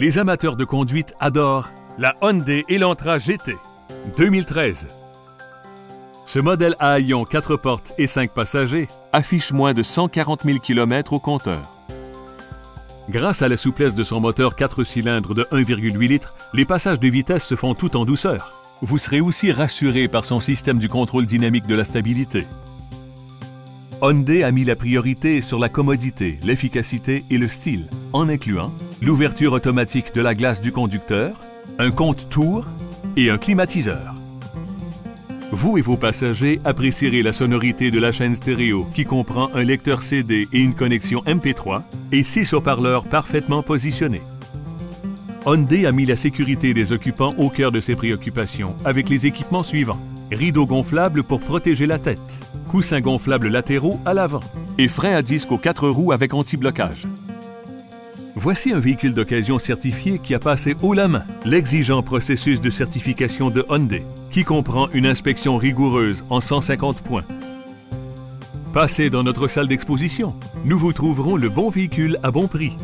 Les amateurs de conduite adorent la Hyundai Elantra GT 2013. Ce modèle à haillons 4 portes et 5 passagers affiche moins de 140 000 km au compteur. Grâce à la souplesse de son moteur 4 cylindres de 1,8 litres, les passages de vitesse se font tout en douceur. Vous serez aussi rassuré par son système du contrôle dynamique de la stabilité. Hyundai a mis la priorité sur la commodité, l'efficacité et le style, en incluant l'ouverture automatique de la glace du conducteur, un compte-tour et un climatiseur. Vous et vos passagers apprécierez la sonorité de la chaîne stéréo qui comprend un lecteur CD et une connexion MP3 et six haut-parleurs parfaitement positionnés. Hyundai a mis la sécurité des occupants au cœur de ses préoccupations avec les équipements suivants. Rideaux gonflables pour protéger la tête, coussins gonflables latéraux à l'avant et freins à disque aux quatre roues avec anti-blocage. Voici un véhicule d'occasion certifié qui a passé haut la main l'exigeant processus de certification de Hyundai, qui comprend une inspection rigoureuse en 150 points. Passez dans notre salle d'exposition. Nous vous trouverons le bon véhicule à bon prix.